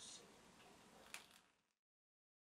gente.